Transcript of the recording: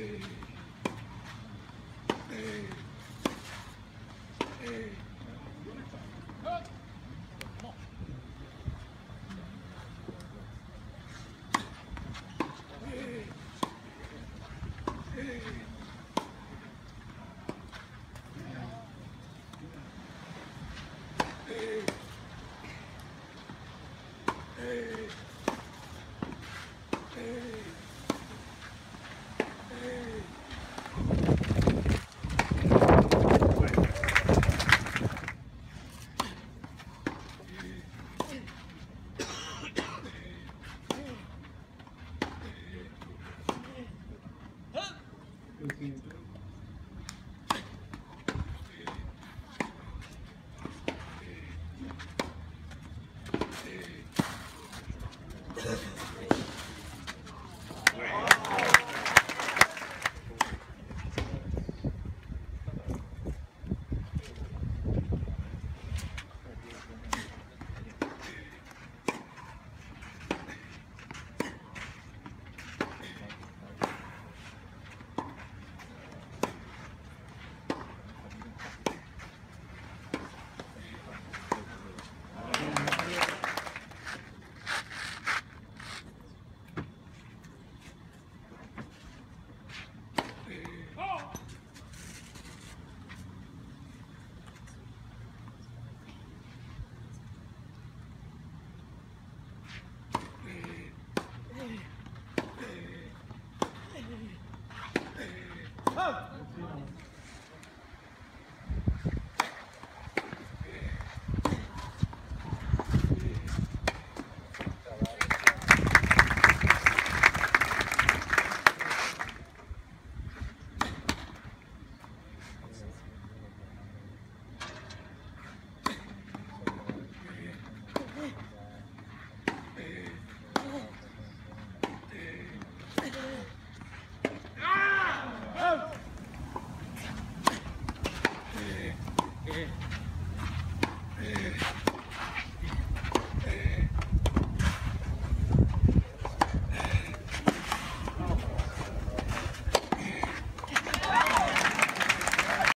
hey, hey, hey. looking come. Yeah.